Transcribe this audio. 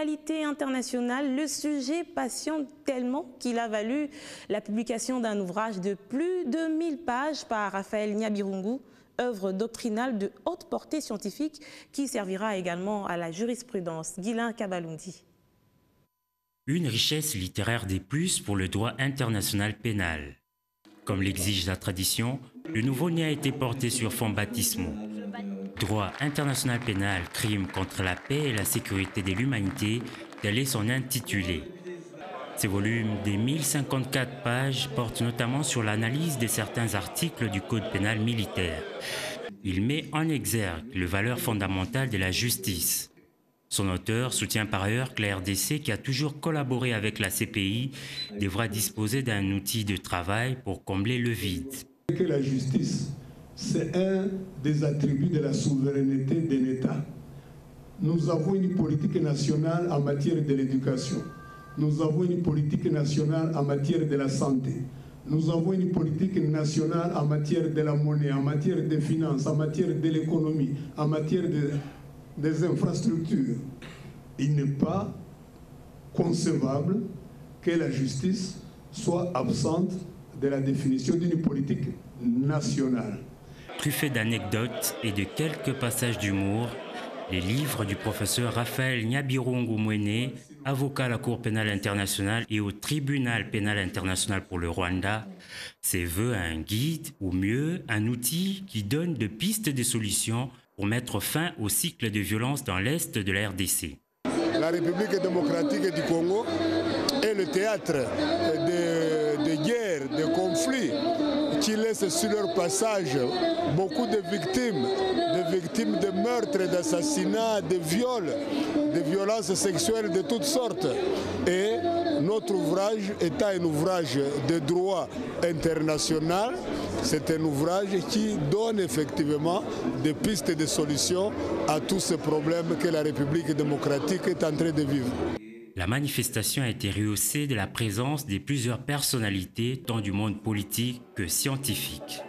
L'actualité internationale, le sujet passionne tellement qu'il a valu la publication d'un ouvrage de plus de 1000 pages par Raphaël Nyabirungu, œuvre doctrinale de haute portée scientifique qui servira également à la jurisprudence. Guilain Kabalundi. Une richesse littéraire des plus pour le droit international pénal. Comme l'exige la tradition, le nouveau-né a été porté sur fond baptismaux. Droit international pénal, crime contre la paix et la sécurité de l'humanité, tel est son intitulé. Ce volume de 1054 pages porte notamment sur l'analyse de certains articles du Code pénal militaire. Il met en exergue les valeurs fondamentales de la justice. Son auteur soutient par ailleurs que la RDC, qui a toujours collaboré avec la CPI, devra disposer d'un outil de travail pour combler le vide. Que la justice c'est un des attributs de la souveraineté d'un État. Nous avons une politique nationale en matière de l'éducation. Nous avons une politique nationale en matière de la santé. Nous avons une politique nationale en matière de la monnaie, en matière des finances, en matière de l'économie, en matière des infrastructures. Il n'est pas concevable que la justice soit absente de la définition d'une politique nationale truffé d'anecdotes et de quelques passages d'humour, les livres du professeur Raphaël Nyabirungu Mwene, avocat à la Cour pénale internationale et au Tribunal pénal international pour le Rwanda, se veut un guide ou mieux un outil qui donne de pistes de solutions pour mettre fin au cycle de violence dans l'est de la RDC. La République démocratique du Congo est le théâtre de, de guerres, de conflits qui laissent sur leur passage beaucoup de victimes, de victimes de meurtres, d'assassinats, de viols, de violences sexuelles de toutes sortes. Et notre ouvrage est un ouvrage de droit international, c'est un ouvrage qui donne effectivement des pistes de solutions à tous ces problèmes que la République démocratique est en train de vivre. La manifestation a été rehaussée de la présence de plusieurs personnalités tant du monde politique que scientifique.